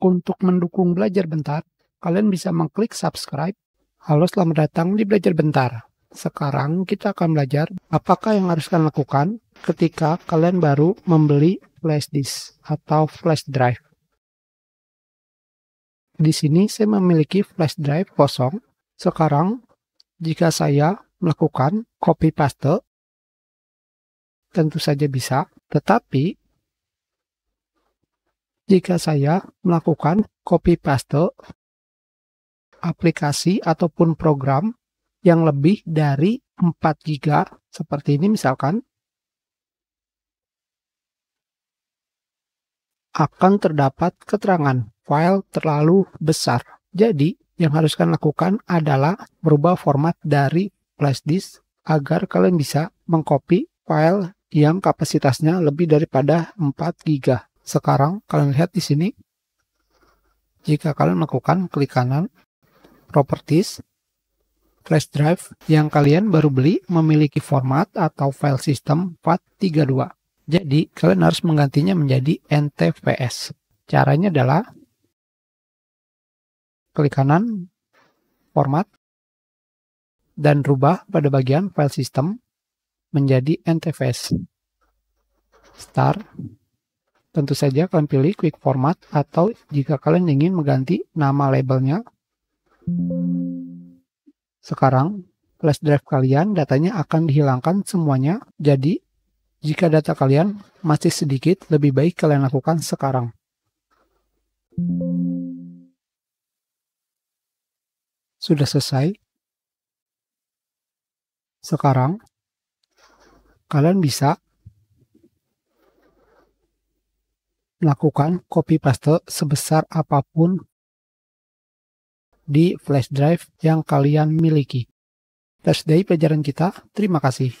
Untuk mendukung Belajar Bentar, kalian bisa mengklik subscribe. Halo, selamat datang di Belajar Bentar. Sekarang kita akan belajar apakah yang harus kalian lakukan ketika kalian baru membeli flash disk atau flash drive. Di sini saya memiliki flash drive kosong. Sekarang, jika saya melakukan copy paste, tentu saja bisa, tetapi jika saya melakukan copy paste aplikasi ataupun program yang lebih dari 4 GB seperti ini misalkan akan terdapat keterangan file terlalu besar. Jadi, yang harus kalian lakukan adalah merubah format dari flash disk agar kalian bisa mengcopy file yang kapasitasnya lebih daripada 4 GB. Sekarang kalian lihat di sini, jika kalian melakukan klik kanan, properties, flash drive yang kalian baru beli memiliki format atau file system FAT32. Jadi, kalian harus menggantinya menjadi NTFS. Caranya adalah klik kanan, format, dan rubah pada bagian file system menjadi NTFS. Start, Tentu saja kalian pilih quick format atau jika kalian ingin mengganti nama labelnya. Sekarang flash drive kalian datanya akan dihilangkan semuanya. Jadi jika data kalian masih sedikit lebih baik kalian lakukan sekarang. Sudah selesai. Sekarang kalian bisa melakukan copy paste sebesar apa pun di flash drive yang kalian miliki. That's day pelajaran kita. Terima kasih.